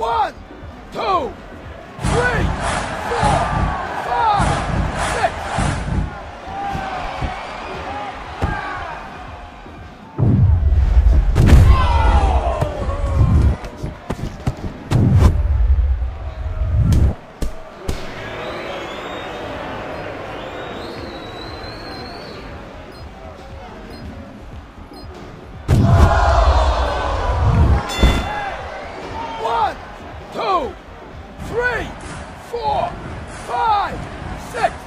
One, two, Six.